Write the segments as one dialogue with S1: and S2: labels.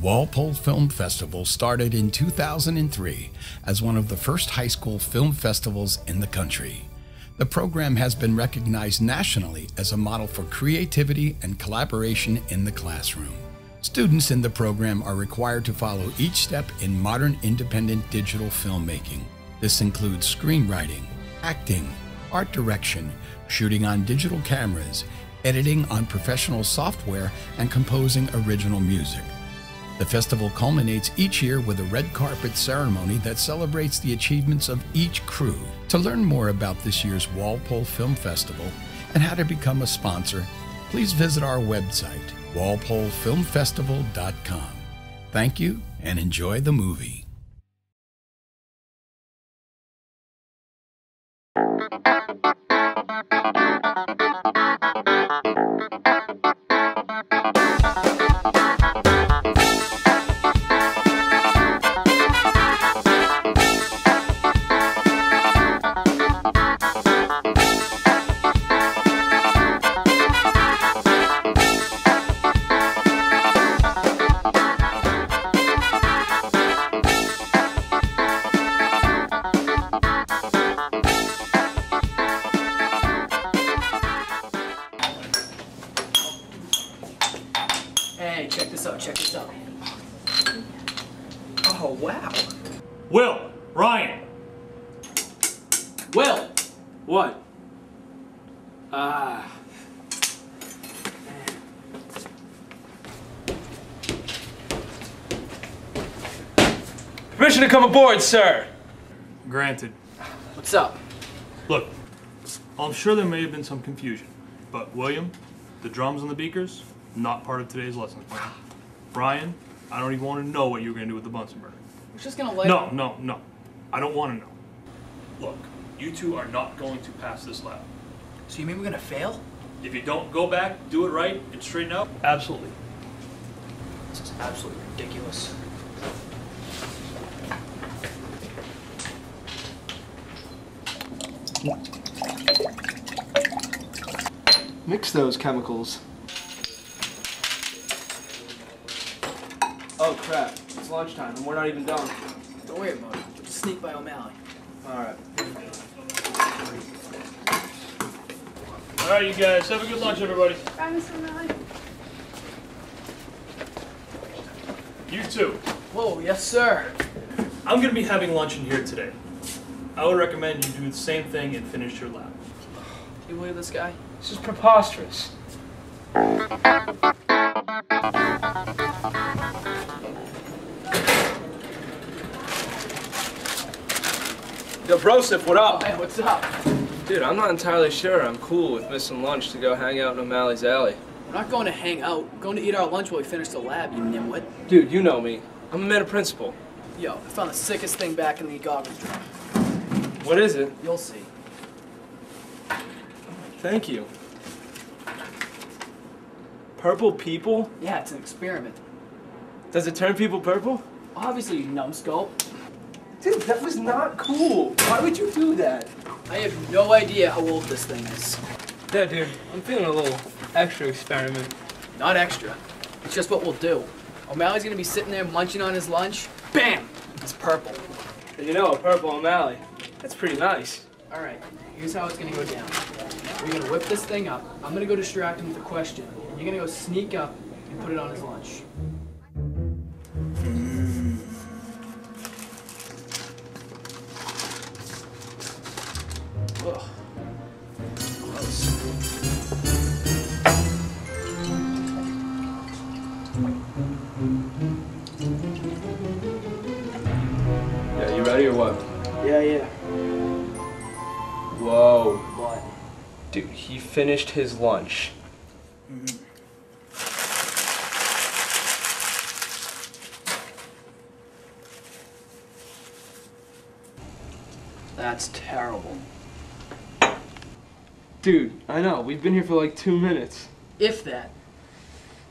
S1: Walpole Film Festival started in 2003 as one of the first high school film festivals in the country. The program has been recognized nationally as a model for creativity and collaboration in the classroom. Students in the program are required to follow each step in modern independent digital filmmaking. This includes screenwriting, acting, art direction, shooting on digital cameras, editing on professional software, and composing original music. The festival culminates each year with a red carpet ceremony that celebrates the achievements of each crew. To learn more about this year's Walpole Film Festival and how to become a sponsor, please visit our website, walpolefilmfestival.com. Thank you and enjoy the movie.
S2: Permission to come aboard, sir.
S3: granted.
S4: What's up?
S3: Look, I'm sure there may have been some confusion, but William, the drums and the beakers, not part of today's lesson plan. Ryan, I don't even want to know what you were going to do with the Bunsen burner.
S4: We're just gonna let
S3: No, no, no. I don't want to know. Look, you two are not going to pass this lab.
S4: So you mean we're gonna fail?
S3: If you don't go back, do it right, and straighten out, absolutely.
S4: This is absolutely ridiculous.
S2: Mix those chemicals. Oh crap, it's lunchtime and we're not even done.
S4: Don't worry about it. We'll just sneak by O'Malley.
S2: Alright.
S3: All right, you guys, have a good lunch, everybody.
S5: Bye, Mr. O'Malley.
S3: You too.
S4: Whoa, yes, sir.
S3: I'm going to be having lunch in here today. I would recommend you do the same thing and finish your lab.
S4: You believe this guy?
S2: This is preposterous. Yo, Broseph, what up?
S4: Hey, what's up?
S2: Dude, I'm not entirely sure I'm cool with missing lunch to go hang out in O'Malley's alley.
S4: We're not going to hang out. We're going to eat our lunch while we finish the lab, you nimwit.
S2: Dude, you know me. I'm a man of principle.
S4: Yo, I found the sickest thing back in the garbage truck.
S2: What is it?
S4: You'll see.
S2: Thank you. Purple people?
S4: Yeah, it's an experiment.
S2: Does it turn people purple?
S4: Obviously, you numbskull.
S2: Dude, that was not cool. Why would you do that?
S4: I have no idea how old this thing is.
S2: Yeah, dude, I'm feeling a little extra experiment.
S4: Not extra. It's just what we'll do. O'Malley's gonna be sitting there munching on his lunch. Bam! It's purple.
S2: And you know, a purple O'Malley. That's pretty nice.
S4: All right, here's how it's gonna go down. We're gonna whip this thing up. I'm gonna go distract him with a question. And you're gonna go sneak up and put it on his lunch. Ugh. Gross.
S2: Yeah, you ready or what?
S4: Yeah, yeah.
S2: Finished his lunch.
S4: That's terrible.
S2: Dude, I know. We've been here for like two minutes.
S4: If that.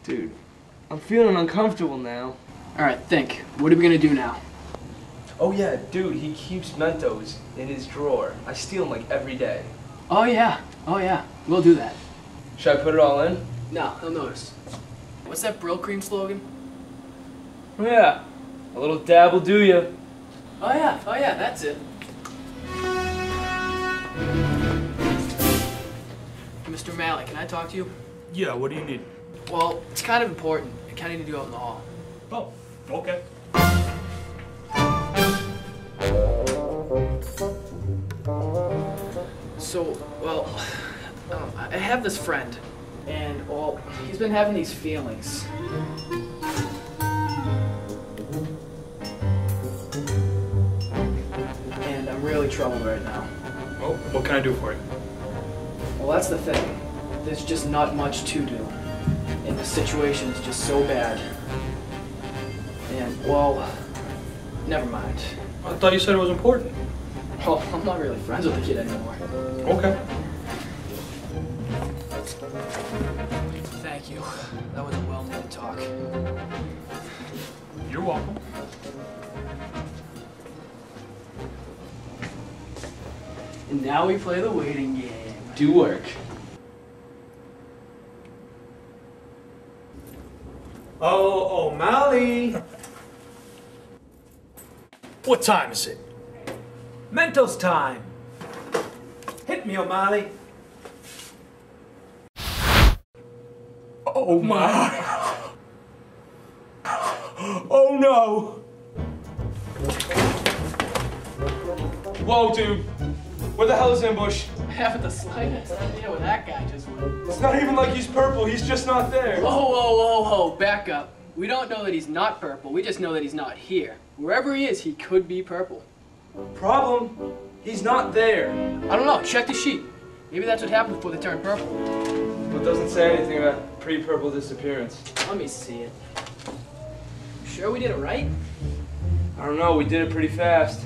S2: Dude, I'm feeling uncomfortable now.
S4: All right, think. What are we gonna do now?
S2: Oh yeah, dude, he keeps Mentos in his drawer. I steal them like every day.
S4: Oh yeah. Oh yeah. We'll do that.
S2: Should I put it all in?
S4: No, he'll notice. What's that Brylcreem slogan?
S2: Oh yeah, a little dab will do ya.
S4: Oh yeah, oh yeah, that's it. Mr. Malley, can I talk to you?
S3: Yeah, what do you need?
S4: Well, it's kind of important. I kind of need to go out in the hall.
S3: Oh, okay.
S4: So, well, um, I have this friend, and well, he's been having these feelings. And I'm really troubled right now.
S3: Oh, what can I do for you?
S4: Well, that's the thing. There's just not much to do. And the situation is just so bad. And, well, never mind.
S3: I thought you said it was important.
S4: Well, I'm not really friends with the kid anymore.
S3: Okay.
S4: Thank you. That was a well-meant talk.
S3: You're welcome.
S4: And now we play the waiting game.
S2: Do work.
S5: Oh, O'Malley!
S3: What time is it?
S5: Mentos time! Hit me, O'Malley!
S3: Oh my!
S5: Oh no! Whoa, dude! Where the hell is Imbusch?
S4: I haven't the slightest idea where that guy just went.
S5: It's not even like he's purple, he's just not there.
S4: Whoa, whoa, whoa, whoa, back up. We don't know that he's not purple, we just know that he's not here. Wherever he is, he could be purple.
S5: Problem? He's not there.
S4: I don't know, check the sheet. Maybe that's what happened before they turned purple.
S2: But doesn't say anything about pre-purple disappearance.
S4: Let me see it. Sure we did it right?
S2: I don't know, we did it pretty fast.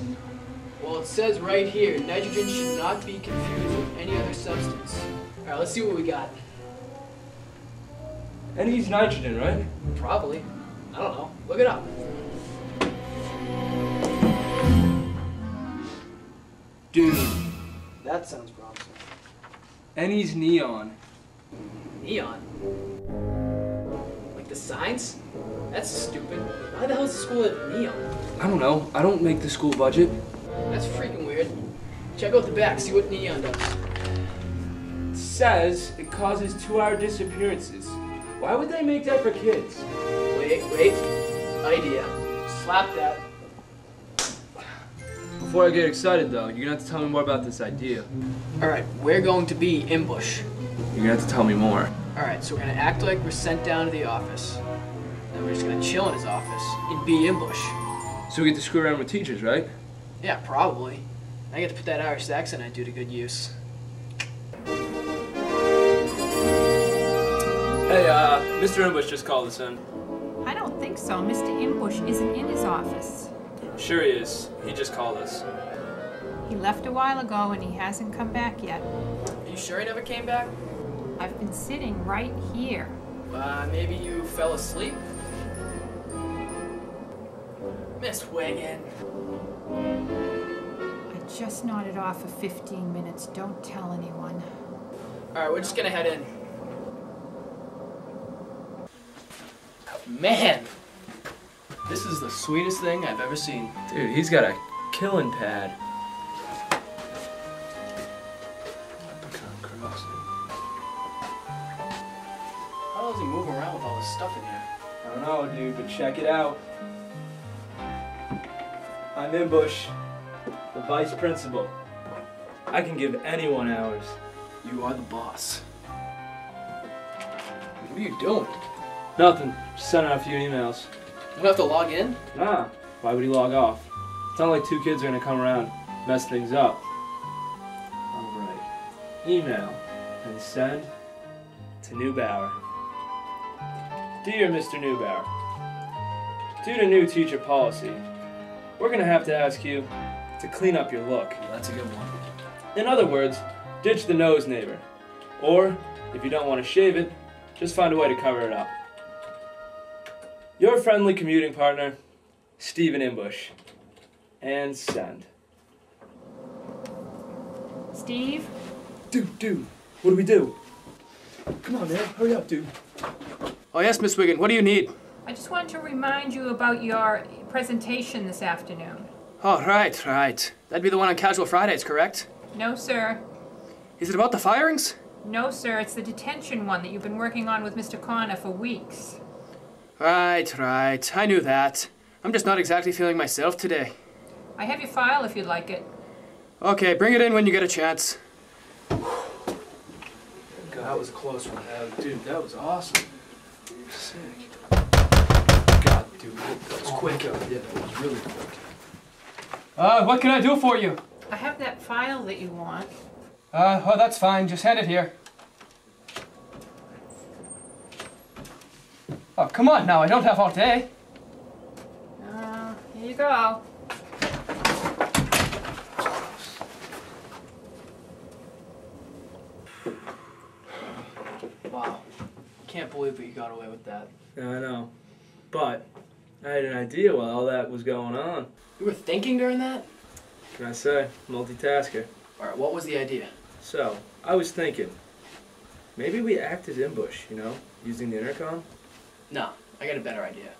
S4: Well, it says right here, nitrogen should not be confused with any other substance. Alright, let's see what we got.
S2: And he's nitrogen, right?
S4: Probably. I don't know. Look it up.
S2: Dude.
S4: That sounds promising.
S2: And he's neon.
S4: Neon. Like the signs? That's stupid. Why the hell is the school at neon?
S2: I don't know. I don't make the school budget.
S4: That's freaking weird. Check out the back, see what neon does.
S2: It says it causes two-hour disappearances. Why would they make that for kids?
S4: Wait, wait. Idea. Slap that.
S2: Before I get excited though, you're gonna have to tell me more about this idea.
S4: Alright, we're going to be Imbusch.
S2: You're gonna have to tell me more.
S4: Alright, so we're gonna act like we're sent down to the office. Then we're just gonna chill in his office and be Imbusch.
S2: So we get to screw around with teachers, right?
S4: Yeah, probably. I get to put that Irish accent I do to good use.
S2: Hey, uh, Mr. Imbusch just called us in.
S6: I don't think so. Mr. Imbusch isn't in his office.
S2: Sure he is. He just called us.
S6: He left a while ago and he hasn't come back yet.
S4: Are you sure he never came back?
S6: I've been sitting right here.
S4: Uh, maybe you fell asleep? Miss Wiggin.
S6: I just nodded off for 15 minutes. Don't tell anyone.
S4: Alright, we're just gonna head in. Man! This is the sweetest thing I've ever seen.
S2: Dude, he's got a killing pad.
S4: How does he move around with all this stuff in here?
S2: I don't know, dude, but check it out. I'm Imbusch, the vice principal. I can give anyone hours.
S4: You are the boss. What are you doing?
S2: Nothing. Just sending out a few emails.
S4: You don't have to log in?
S2: Nah. Why would he log off? It's not like two kids are gonna come around, mess things up. Alright. Email and send to Newbauer. Dear Mr. Newbauer, due to new teacher policy, we're gonna have to ask you to clean up your look.
S4: That's a good one.
S2: In other words, ditch the nose neighbor. Or, if you don't want to shave it, just find a way to cover it up. Your friendly commuting partner, Stephen Imbusch. And send.
S6: Steve?
S2: Dude, dude, what do we do? Come on, man, hurry up, dude.
S4: Oh yes, Miss Wiggin, what do you need?
S6: I just wanted to remind you about your presentation this afternoon.
S4: Oh, right, right. That'd be the one on Casual Fridays, correct?
S6: No, sir.
S4: Is it about the firings?
S6: No, sir. It's the detention one that you've been working on with Mr. Connor for weeks.
S4: Right, right. I knew that. I'm just not exactly feeling myself today.
S6: I have your file if you'd like it.
S4: Okay, bring it in when you get a chance.
S2: God, that was a close one. Uh, dude, that was awesome. Sick. God, dude, that was quick. Yeah, that was really quick.
S4: Uh, what can I do for you?
S6: I have that file that you want.
S4: Uh, oh, that's fine. Just hand it here. Oh, come on now. I don't have all day.
S6: Uh, here you go.
S4: Wow. Can't believe we got away with that.
S2: Yeah, I know. But I had an idea while all that was going on.
S4: You were thinking during that?
S2: Can I say? Multitasker.
S4: Alright, what was the idea?
S2: So, I was thinking, maybe we act as Imbusch, you know, using the intercom?
S4: No, I got a better idea.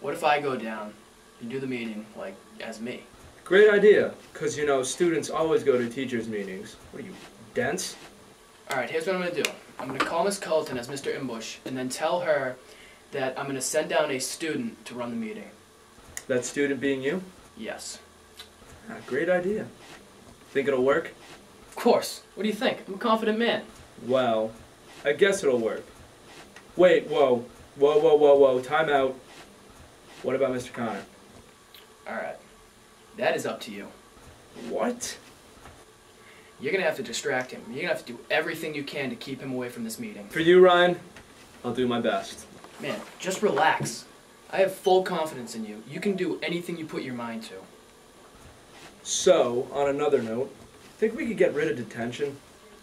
S4: What if I go down and do the meeting, like, as me?
S2: Great idea, because, you know, students always go to teachers' meetings. What are you, dense?
S4: Alright, here's what I'm gonna do. I'm gonna call Miss Culleton as Mr. Imbusch, and then tell her that I'm gonna send down a student to run the meeting.
S2: That student being you?
S4: Yes.
S2: Ah, great idea. Think it'll work?
S4: Of course. What do you think? I'm a confident man.
S2: Well, I guess it'll work. Wait, whoa. Whoa, whoa, whoa, whoa. Time out. What about Mr. Connor?
S4: Alright. That is up to you.
S2: What?
S4: You're gonna have to distract him. You're gonna have to do everything you can to keep him away from this meeting.
S2: For you, Ryan, I'll do my best.
S4: Man, just relax. I have full confidence in you. You can do anything you put your mind to.
S2: So, on another note, think we could get rid of detention?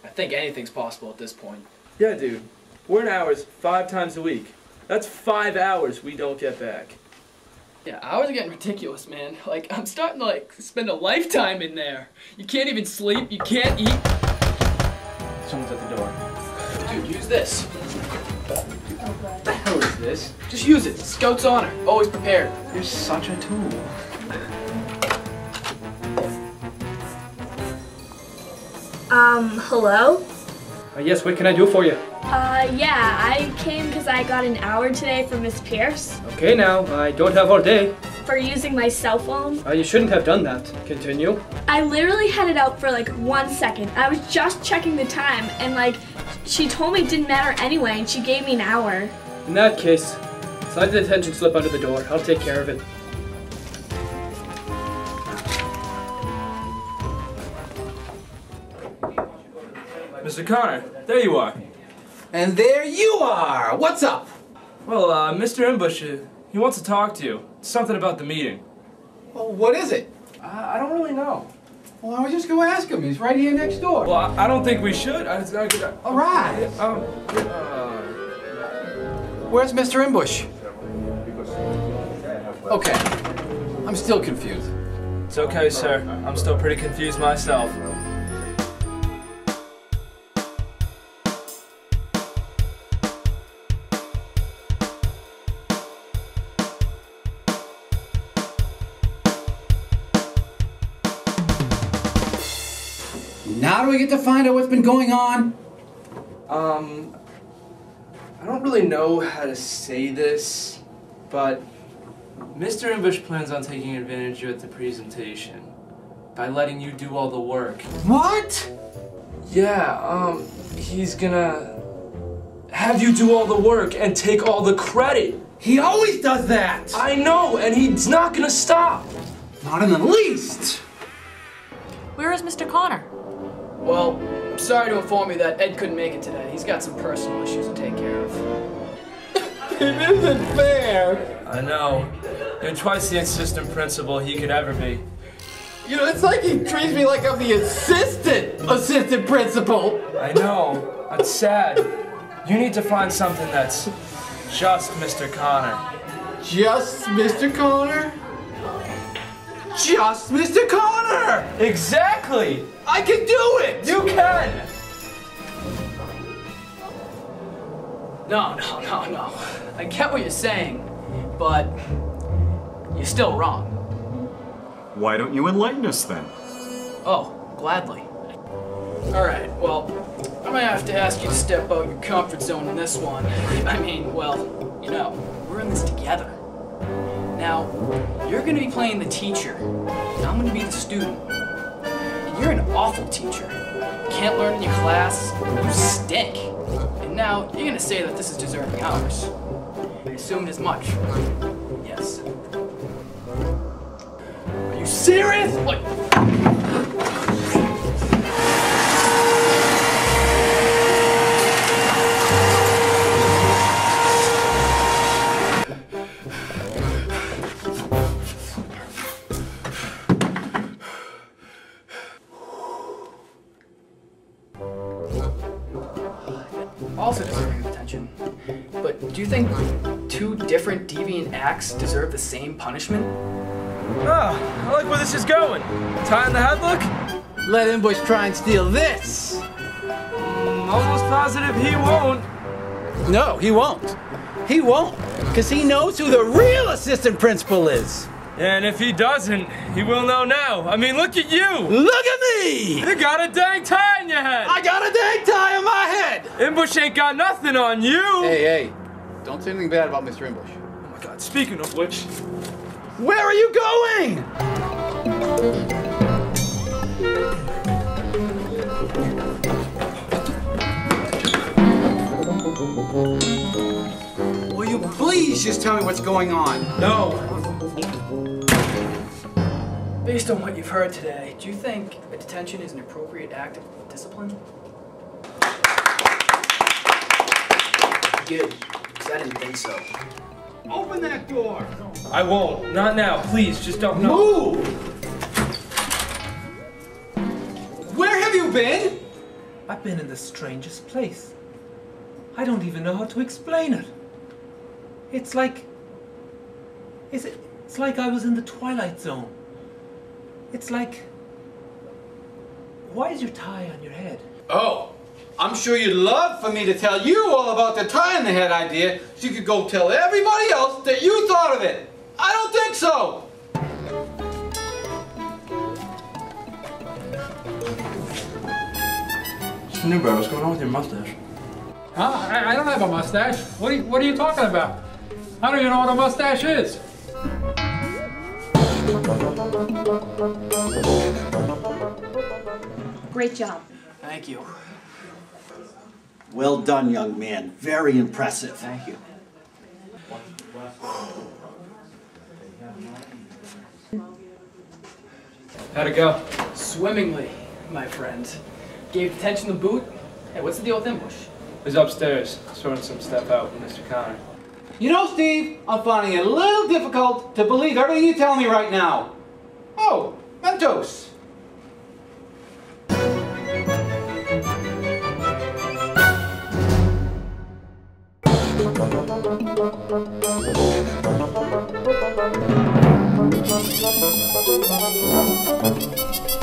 S4: I think anything's possible at this point.
S2: Yeah, dude. We're in hours five times a week. That's five hours we don't get back.
S4: Yeah, hours are getting ridiculous, man. Like, I'm starting to, like, spend a lifetime in there. You can't even sleep, you can't eat.
S2: Someone's at the door.
S4: Dude, use this.
S2: What the hell is this?
S4: Just use it. Scout's honor. Always prepared.
S2: You're such a tool.
S7: Um, hello?
S4: Uh, yes, what can I do for you?
S7: Uh, yeah, I came because I got an hour today from Miss Pierce
S4: Okay, now, I don't have all day.
S7: for using my cell phone.
S4: Uh, you shouldn't have done that. Continue.
S7: I literally had it out for like one second. I was just checking the time, and like, she told me it didn't matter anyway, and she gave me an hour.
S4: In that case, slide the detention slip under the door. I'll take care of it.
S2: Mr. Connor, there you are.
S8: And there you are! What's up?
S2: Well, uh, Mr. Imbusch, uh, he wants to talk to you. Something about the meeting.
S8: Well, what is it?
S2: Uh, I don't really know.
S8: Well, I was just gonna ask him. He's right here next door.
S2: Well, I, I don't think we should. I, I, I,
S8: All right.
S2: um, uh,
S8: Where's Mr. Imbusch? Okay. I'm still confused.
S2: it's okay, sir. I'm still pretty confused myself.
S8: Do we get to find out what's been going on?
S2: Um, I don't really know how to say this, but Mr. Imbusch plans on taking advantage of you at the presentation by letting you do all the work.
S8: What?
S2: Yeah, um, he's gonna have you do all the work and take all the credit.
S8: He always does that!
S2: I know, and he's not gonna stop.
S8: Not in the least!
S6: Where is Mr. Connor?
S4: Well, I'm sorry to inform you that Ed couldn't make it today. He's got some personal issues to take care of.
S8: It isn't fair!
S2: I know. You're twice the assistant principal he could ever be.
S8: You know, it's like he treats me like I'm the assistant assistant principal!
S2: I know. That's sad. You need to find something that's just Mr. Connor.
S8: Just Mr. Connor? Just Mr. Connor!
S2: Exactly!
S8: I can do it!
S2: You can!
S4: No, no, no, no. I get what you're saying. but you're still wrong.
S9: Why don't you enlighten us then?
S4: Oh, gladly. Alright, well, I'm gonna have to ask you to step out your comfort zone in this one. I mean, well, you know, we're in this together. Now, you're gonna be playing the teacher, and I'm gonna be the student. You're an awful teacher. Can't learn in your class, you stink. And now, you're gonna say that this is deserving ours. I assumed as much. Yes. Are you serious? What? Acts deserve the same punishment?
S2: Ah, I like where this is going. Tie in the head look?
S8: Let Imbusch try and steal this.
S2: I'm almost positive he won't.
S8: No, he won't. He won't. Because he knows who the real assistant principal is.
S2: And if he doesn't, he will know now. I mean, look at you.
S8: Look at me!
S2: You got a dang tie in your head.
S8: I got a dang tie on my head!
S2: Imbusch ain't got nothing on you.
S8: Hey, hey. Don't say anything bad about Mr.
S2: Imbusch. My god, speaking of which.
S8: Where are you going? Will you please just tell me what's going on?
S2: No.
S4: Based on what you've heard today, do you think a detention is an appropriate act of discipline? Good, because I didn't think so.
S8: Open that door!
S2: I won't. Not now. Please, just don't know.
S8: Move! Where have you been?
S10: I've been in the strangest place. I don't even know how to explain it. It's like. Is it? It's like I was in the Twilight Zone. It's like. Why is your tie on your head?
S8: Oh, I'm sure you'd love for me to tell you all about the tie in the head idea so you could go tell everybody else that you thought of it. I don't think so.
S5: Newbear, what's going on with your mustache?
S11: Huh? I, I don't have a mustache. What are, you, what are you talking about? I don't even know what a mustache is.
S7: Great job.
S4: Thank you.
S12: Well done, young man. Very impressive.
S4: Thank you.
S2: How'd it go?
S4: Swimmingly, my friend. Gave detention the boot. Hey, what's the deal with Imbusch?
S2: He's upstairs, sorting some stuff out with Mr. Connor.
S8: You know, Steve, I'm finding it a little difficult to believe everything you tell me right now. Oh, Mentos. Thank you.